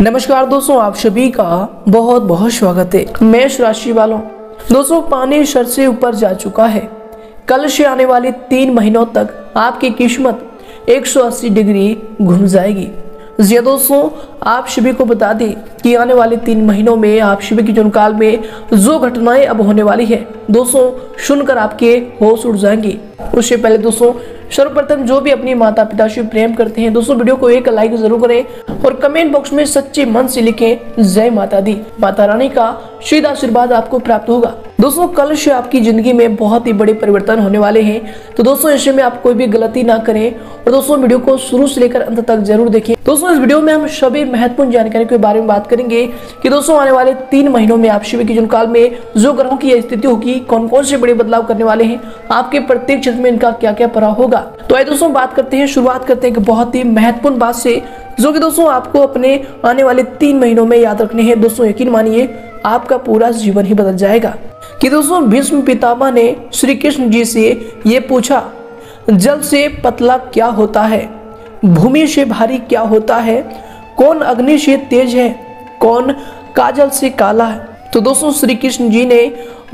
नमस्कार दोस्तों, आप सभी का बहुत बहुत स्वागत है। मेष राशि वालों। दोस्तों, पानी सर से ऊपर जा चुका है। कल से आने वाले तीन महीनों तक आपकी किस्मत 180 डिग्री घूम जाएगी। जी दोस्तों आप सभी को बता दें कि आने वाले तीन महीनों में आप सभी के जीवन काल में जो घटनाएँ अब होने वाली है, दोस्तों, सुनकर आपके होश उड़ जाएँगे। उससे पहले दोस्तों, सर्वप्रथम जो भी अपने माता पिता से प्रेम करते हैं, दोस्तों, वीडियो को एक लाइक ज़रूर करें और कमेंट बॉक्स में सच्चे मन से लिखें, जय माता दी। माता रानी का सीधा आशीर्वाद आपको प्राप्त होगा। दोस्तों, कल से आपकी ज़िंदगी में बहुत ही बड़े परिवर्तन होने वाले हैं। तो दोस्तों, ऐसे में आप कोई भी गलती ना करें और दोस्तों, वीडियो को शुरू से लेकर अंत तक ज़रूर देखें। दोस्तों, इस वीडियो में हम सभी महत्वपूर्ण जानकारी के बारे में बात करेंगे कि दोस्तों, आने वाले तीन महीनों में आप शिव के जीवन काल में जो ग्रहों की स्थिति होगी कौन कौन से बड़े बदलाव करने वाले हैं, आपके प्रत्येक क्षेत्र में इनका क्या क्या प्रभाव होगा। तो आइए दोस्तों, बात करते हैं, शुरुआत करते हैं बहुत ही महत्वपूर्ण बात से, जो कि दोस्तों आपको अपने आने वाले तीन महीनों में याद रखने हैं। दोस्तों, यकीन मानिए, आपका पूरा जीवन ही बदल जाएगा। कि दोस्तों, भीष्म पितामह ने श्री कृष्ण जी से ये पूछा, जल से पतला क्या होता है? भूमि से भारी क्या होता है? कौन अग्नि से तेज है? कौन काजल से काला है? तो दोस्तों श्री कृष्ण जी ने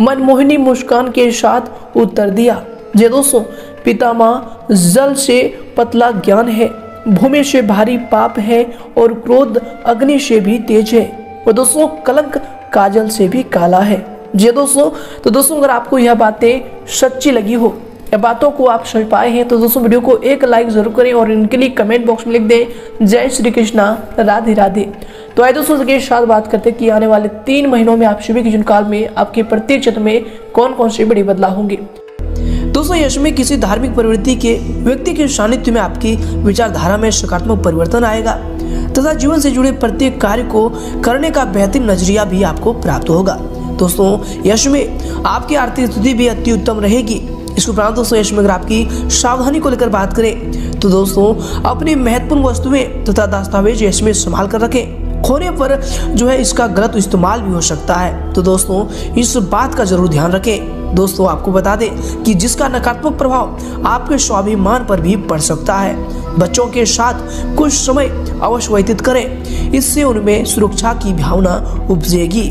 मनमोहिनी मुस्कान के साथ उत्तर दिया। जे दोस्तों, पितामह जल से पतला ज्ञान है, भूमि से भारी पाप है और क्रोध अग्नि से भी तेज है। और दोस्तों, कलंक काजल से भी काला है। जी दोस्तों तो दोस्तों, अगर आपको यह बातें सच्ची लगी हो बातों को आप समझ पाए हैं तो दोस्तों वीडियो को एक लाइक ज़रूर करें और इनके लिए कमेंट बॉक्स में लिख दें, जय श्री कृष्णा, राधे राधे। तो आए दोस्तों के साथ बात करते हैं कि आने वाले तीन महीनों में आप शिव के काल में आपके प्रत्येक क्षेत्र में कौन कौन से बड़े बदलाव होंगे? दोस्तों यश में किसी धार्मिक प्रवृत्ति के व्यक्ति के सानिध्य में आपकी विचारधारा में सकारात्मक परिवर्तन आएगा, तथा जीवन से जुड़े प्रत्येक कार्य को करने का बेहतरीन नज़रिया भी आपको प्राप्त होगा। दोस्तों यश में आपकी आर्थिक स्थिति भी अति उत्तम रहेगी इसके उपरांत दोस्तों यश में अगर आपकी सावधानी को लेकर बात करें। तो दोस्तों, अपनी महत्वपूर्ण वस्तुएँ तथा दस्तावेज़ यश में संभाल कर रखें। खोने पर जो है इसका गलत इस्तेमाल भी हो सकता है। तो दोस्तों, इस बात का ज़रूर ध्यान रखें। दोस्तों, आपको बता दें कि जिसका नकारात्मक प्रभाव आपके स्वाभिमान पर भी पड़ सकता है। बच्चों के साथ कुछ समय अवश्य व्यतीत करें। इससे उनमें सुरक्षा की भावना उपजेगी।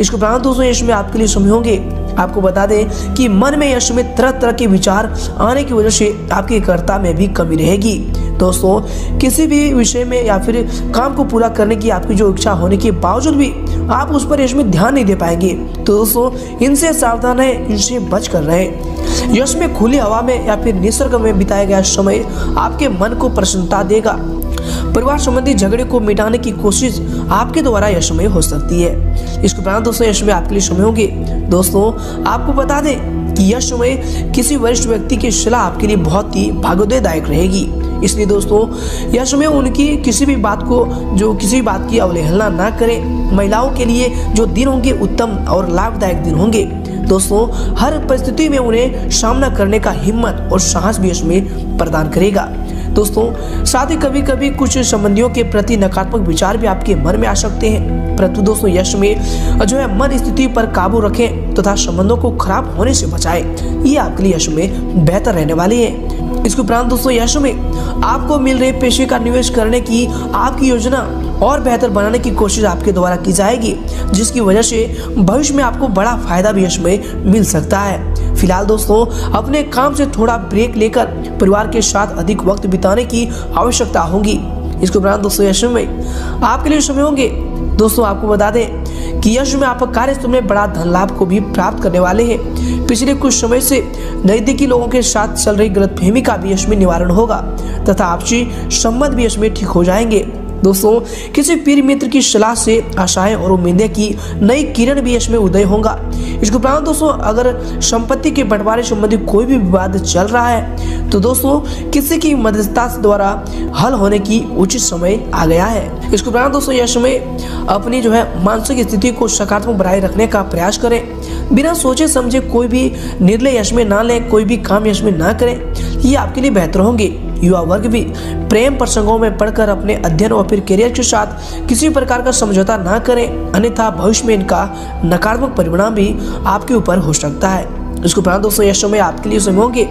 इसके उपरांत दोस्तों इसमें आपके लिए समय होंगे। आपको बता दें कि मन में यश में तरह तरह के विचार आने की वजह से आपकी कर्ता में भी कमी रहेगी। दोस्तों, किसी भी विषय में या फिर काम को पूरा करने की आपकी जो इच्छा होने के बावजूद भी आप उस पर यश में ध्यान नहीं दे पाएँगे। तो दोस्तों, इनसे सावधान है इनसे बच कर रहे। यश में खुली हवा में या फिर निसर्ग में बिताया गया समय आपके मन को प्रसन्नता देगा। परिवार संबंधी झगड़े को मिटाने की कोशिश आपके द्वारा यशमय हो सकती है। इसके उपरांत दोस्तों, यशमय आपके लिए समय होंगे। दोस्तों, आपको बता दें कि यश समय किसी वरिष्ठ व्यक्ति की सलाह आपके लिए बहुत ही भाग्योदयदायक रहेगी। इसलिए दोस्तों यह समय उनकी किसी भी बात को, जो किसी भी बात की अवहेलना ना करें। महिलाओं के लिए जो दिन होंगे उत्तम और लाभदायक दिन होंगे। दोस्तों, हर परिस्थिति में उन्हें सामना करने का हिम्मत और साहस भी इसमें प्रदान करेगा। दोस्तों, साथ ही कभी कभी कुछ संबंधियों के प्रति नकारात्मक विचार भी आपके मन में आ सकते हैं। परंतु दोस्तों, यश में जो है मन स्थिति पर काबू रखें तथा संबंधों को खराब होने से बचाएँ, ये आपके लिए यश में बेहतर रहने वाली है। इसके उपरांत दोस्तों, यश में आपको मिल रहे पेशे का निवेश करने की, आपकी योजना और बेहतर बनाने की कोशिश आपके द्वारा की जाएगी, जिसकी वजह से भविष्य में आपको बड़ा फ़ायदा भी यश में मिल सकता है। फ़िलहाल दोस्तों, अपने काम से थोड़ा ब्रेक लेकर परिवार के साथ अधिक वक्त बिताने की आवश्यकता होगी। इसके उपरांत दोस्तों यश में आपके लिए समय होंगे। दोस्तों, आपको बता दें कि यश में आप कार्य में बड़ा धन लाभ को भी प्राप्त करने वाले हैं। पिछले कुछ समय से नजदीकी लोगों के साथ चल रही गलतफहमी का भी यश में निवारण होगा, तथा आपसी संबंध भी यश में ठीक हो जाएँगे। दोस्तों, किसी पीर मित्र की सलाह से आशाएँ और उम्मीदें की नई किरण भी इसमें उदय होगा। इसके उपरांत दोस्तों, अगर संपत्ति के बंटवारे संबंधी कोई भी विवाद चल रहा है तो दोस्तों, किसी की मध्यस्थता द्वारा हल होने की उचित समय आ गया है। इसके उपरांत दोस्तों यह समय अपनी जो है मानसिक स्थिति को सकारात्मक बनाए रखने का प्रयास करें। बिना सोचे समझे कोई भी निर्णय यश में ना लें, कोई भी काम यश में ना करें, ये आपके लिए बेहतर होंगे। युवा वर्ग भी प्रेम प्रसंगों में पढ़कर अपने अध्ययन और फिर करियर के साथ किसी प्रकार का समझौता ना करें, अन्यथा भविष्य में इनका नकारात्मक परिणाम भी आपके ऊपर हो सकता है। इसके उपरांत दोस्तों, यह समय आपके लिए समय होंगे।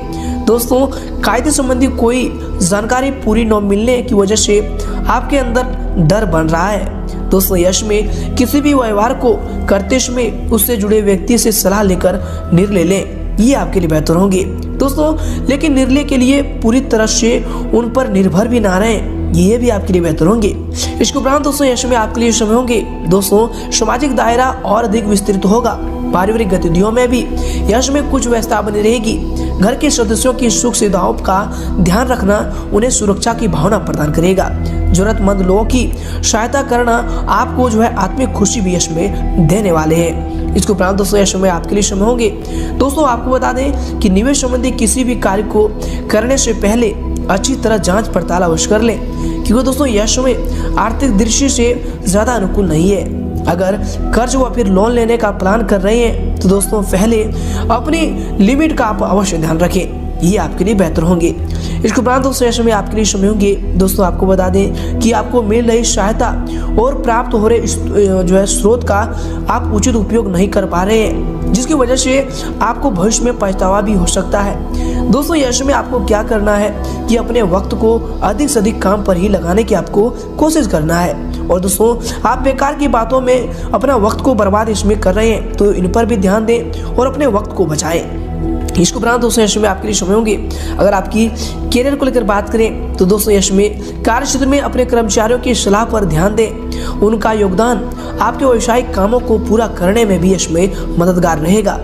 दोस्तों, कायदे संबंधी कोई जानकारी पूरी न मिलने की वजह से आपके अंदर डर बन रहा है। दोस्तों, यश में किसी भी व्यवहार को करते समय उससे जुड़े व्यक्ति से सलाह लेकर निर्णय लें। ये आपके लिए बेहतर होंगे। दोस्तों, लेकिन निर्णय के लिए पूरी तरह से उन पर निर्भर भी ना रहें, ये भी आपके लिए बेहतर होंगे। इसके उपरांत दोस्तों, यश में आपके लिए समय होंगे। दोस्तों, सामाजिक दायरा और अधिक विस्तृत होगा, पारिवारिक गतिविधियों में भी। यश में कुछ व्यवस्था बनी रहेगी। घर के सदस्यों की सुख सुविधाओं का ध्यान रखना उन्हें सुरक्षा की भावना प्रदान करेगा। जरूरतमंद लोगों की सहायता करना आपको जो है आत्मिक खुशी भी यश में देने वाले हैं। इसके उपरांत दोस्तों, यह समय आपके लिए समय होंगे। दोस्तों, आपको बता दें कि निवेश संबंधी किसी भी कार्य को करने से पहले अच्छी तरह जाँच पड़ताल अवश्य कर लें, क्योंकि दोस्तों, यह समय आर्थिक दृष्टि से ज़्यादा अनुकूल नहीं है। अगर कर्ज व फिर लोन लेने का प्लान कर रहे हैं तो दोस्तों, पहले अपनी लिमिट का आप अवश्य ध्यान रखें। ये आपके लिए बेहतर होंगे। इसके उपरांत दोस्तों ऐसे में आपके लिए समय होंगे। दोस्तों, आपको बता दें कि आपको मिल रही सहायता और प्राप्त हो रहे जो है स्रोत का आप उचित उपयोग नहीं कर पा रहे हैं, जिसकी वजह से आपको भविष्य में पछतावा भी हो सकता है। दोस्तों यश में आपको क्या करना है कि अपने वक्त को अधिक से अधिक काम पर ही लगाने की आपको कोशिश करना है। और दोस्तों, आप बेकार की बातों में अपना वक्त को बर्बाद इसमें कर रहे हैं तो इन पर भी ध्यान दें और अपने वक्त को बचाएँ। इसके उपरांत दोस्तों यश में आपके लिए समय होंगे। अगर आपकी करियर को लेकर बात करें तो दोस्तों यश में कार्य क्षेत्र में अपने कर्मचारियों की सलाह पर ध्यान दें। उनका योगदान आपके व्यवसायिक कामों को पूरा करने में भी यश में मददगार रहेगा।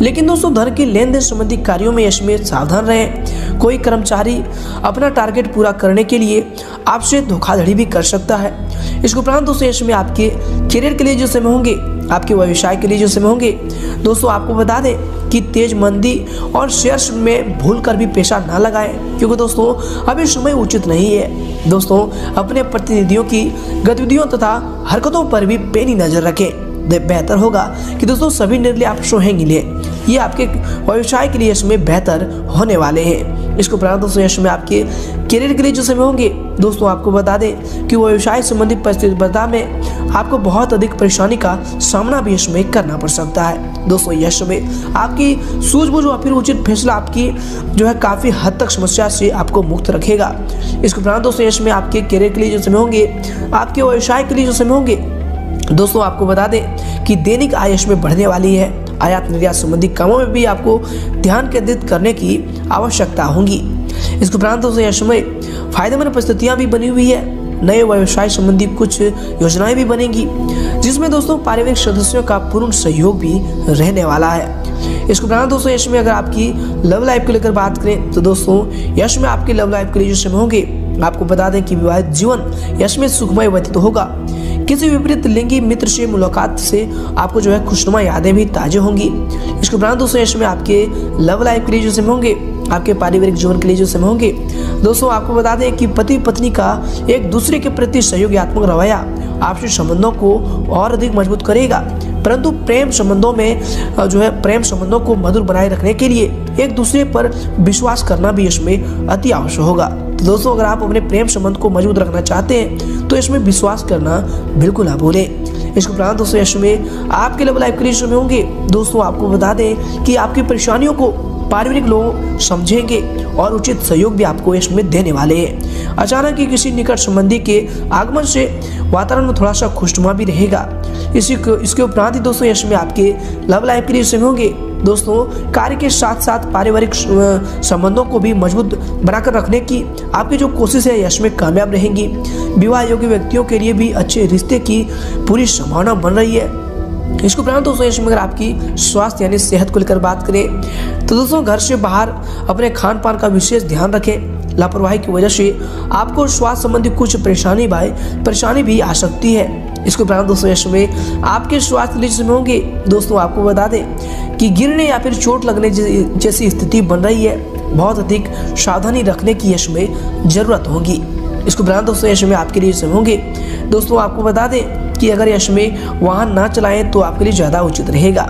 लेकिन दोस्तों धन के लेन देन संबंधी कार्यों में यश में सावधान रहें। कोई कर्मचारी अपना टारगेट पूरा करने के लिए आपसे धोखाधड़ी भी कर सकता है। इसके उपरांत दोस्तों यश में आपके करियर के लिए जो समय होंगे, आपके व्यवसाय के लिए जो समय होंगे, दोस्तों आपको बता दें कि तेज मंदी और शेयर्स में भूल कर भी पैसा ना लगाएँ। क्योंकि दोस्तों, अभी समय उचित नहीं है। दोस्तों, अपने प्रतिनिधियों की गतिविधियों तथा हरकतों पर भी पेनी नज़र रखें। बेहतर होगा कि दोस्तों, सभी निर्णय आप सोहेंगे लिए। ये आपके व्यवसाय के लिए इसमें बेहतर होने वाले हैं। इसको उपरांत दोस्तों, यश में आपके करियर के लिए जो समय होंगे दोस्तों, आपको बता दें कि व्यवसाय संबंधी प्रतिस्पर्धा में आपको बहुत अधिक परेशानी का सामना भी इसमें करना पड़ सकता है। दोस्तों यश में आपकी सूझबूझ और फिर उचित फैसला आपकी जो है काफ़ी हद तक समस्या से आपको मुक्त रखेगा। इसके उपरांत दोस्तों यश में आपके करियर के लिए जो समय होंगे, आपके व्यवसाय के लिए जो समय होंगे, दोस्तों, आपको बता दें कि दैनिक आय इसमें बढ़ने वाली है। आयात निर्यात संबंधी कामों में भी आपको ध्यान केंद्रित करने की आवश्यकता होगी। इसके उपरांत दोस्तों यह समय फ़ायदेमंद परिस्थितियाँ भी बनी हुई है। नए व्यवसाय संबंधी कुछ योजनाएँ भी बनेंगी, जिसमें दोस्तों पारिवारिक सदस्यों का पूर्ण सहयोग भी रहने वाला है। इसके उपरांत दोस्तों यश में अगर आपकी लव लाइफ को लेकर बात करें तो दोस्तों यश में आपकी लव लाइफ के लिए जो समय होंगे, आपको बता दें कि विवाहित जीवन यश में सुखमय व्यतीत होगा। किसी विपरीत लिंगी मित्र से मुलाकात से आपको जो है खुशनुमा यादें भी ताजे होंगी। इसके उपरांत दोस्तों यश में आपके लव लाइफ के लिए जो समय होंगे आपके पारिवारिक जीवन के लिए जो समय होंगे, दोस्तों, आपको बता दें कि पति पत्नी का एक दूसरे के प्रति सहयोगात्मक रवैया आपसी संबंधों को और अधिक मज़बूत करेगा। परंतु प्रेम संबंधों में जो है, प्रेम संबंधों को मधुर बनाए रखने के लिए एक दूसरे पर विश्वास करना भी इसमें अति आवश्यक होगा। तो दोस्तों, अगर आप अपने प्रेम संबंध को मज़बूत रखना चाहते हैं तो इसमें विश्वास करना बिल्कुल ना भूलें। इसके उपरांत दोस्तों, इसमें आपके लेवल लाइफ के में होंगे। दोस्तों, आपको बता दें कि आपकी परेशानियों को पारिवारिक लोग समझेंगे और उचित सहयोग भी आपको इसमें देने वाले हैं। अचानक ही किसी निकट संबंधी के आगमन से वातावरण में थोड़ा सा खुशनुमा भी रहेगा। इसी इसके उपरांत ही दोस्तों इसमें आपके लव लाइफ के लिए समय होंगे। दोस्तों, कार्य के साथ साथ पारिवारिक संबंधों को भी मज़बूत बनाकर रखने की आपकी जो कोशिश है, यश में कामयाब रहेंगी। विवाह योग्य व्यक्तियों के लिए भी अच्छे रिश्ते की पूरी संभावना बन रही है। इसके उपरांत दोस्तों इसमें अगर आपकी स्वास्थ्य यानी सेहत को लेकर बात करें। तो दोस्तों, घर से बाहर अपने खान पान का विशेष ध्यान रखें। लापरवाही की वजह से आपको स्वास्थ्य संबंधी कुछ परेशानी भाई परेशानी भी आ सकती है। इसको उपरांत दोस्तों इसमें आपके स्वास्थ्य लिए में होंगे। दोस्तों, आपको बता दें कि गिरने या फिर चोट लगने जैसी स्थिति बन रही है। बहुत अधिक सावधानी रखने की इसमें ज़रूरत होगी। इसको बनाना दोस्तों यश में आपके लिए होंगे। दोस्तों, आपको बता दें कि अगर यश में वाहन ना चलाएँ तो आपके लिए ज़्यादा उचित रहेगा।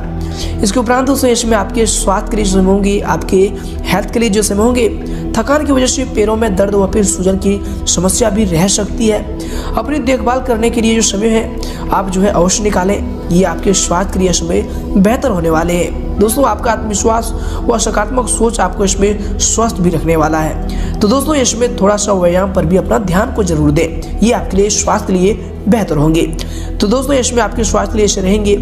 इसके उपरांत दोस्तों इसमें आपके स्वास्थ्य के लिए समय होंगे, आपके हेल्थ के लिए जो समय होंगे, थकान की वजह से पैरों में दर्द व फिर सूजन की समस्या भी रह सकती है। अपनी देखभाल करने के लिए जो समय है, आप जो है अवश्य निकालें। ये आपके स्वास्थ्य के लिए समय बेहतर होने वाले हैं। दोस्तों, आपका आत्मविश्वास व सकारात्मक सोच आपको इसमें स्वस्थ भी रखने वाला है। तो दोस्तों इसमें थोड़ा सा व्यायाम पर भी अपना ध्यान को ज़रूर दें। ये आपके लिए स्वास्थ्य के लिए बेहतर होंगे। तो दोस्तों इसमें आपके स्वास्थ्य के लिए ऐसे रहेंगे।